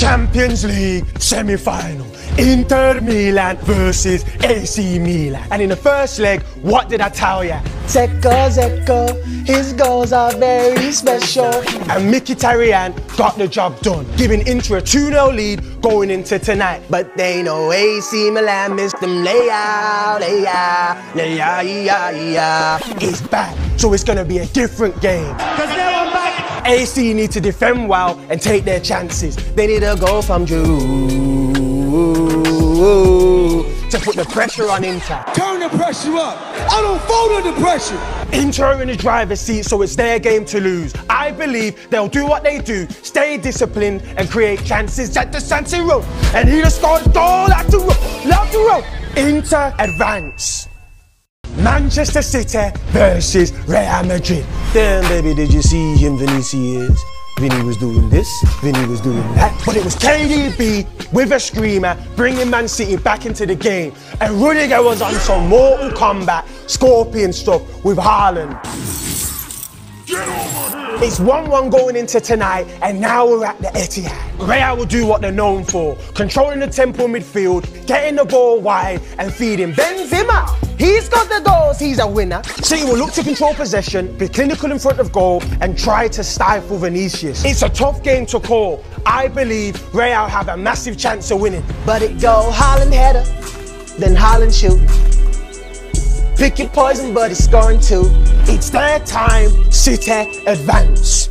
Champions League semi-final. Inter Milan versus AC Milan. And in the first leg, what did I tell ya? Dzeko, Dzeko, his goals are very special. And Mkhitaryan got the job done, giving Inter a 2-0 lead going into tonight. But they know AC Milan missed them layout, layout, layout, yeah, yeah. It's back, so it's gonna be a different game. AC need to defend well and take their chances. They need a goal from Drew to put the pressure on Inter. Turn the pressure up. I don't fold under pressure. Inter are in the driver's seat, so it's their game to lose. I believe they'll do what they do, stay disciplined, and create chances at the San Siro. And he just scored a goal at the Lautaro. Inter advance. Manchester City versus Real Madrid. Damn, baby, did you see him, Vinicius? Vinny was doing this, Vinny was doing that. But it was KDB with a screamer bringing Man City back into the game. And Rudiger was on some Mortal Kombat, Scorpion stuff with Haaland. It's 1-1 going into tonight, and now we're at the Etihad. Real will do what they're known for, controlling the tempo midfield, getting the ball wide, and feeding Benzema. He's got the goals, he's a winner. City will look to control possession, be clinical in front of goal, and try to stifle Vinicius. It's a tough game to call. I believe Real have a massive chance of winning. But it go Haaland header, then Haaland shooting. Pick your poison, but it's scoring too. It's their time, City advance.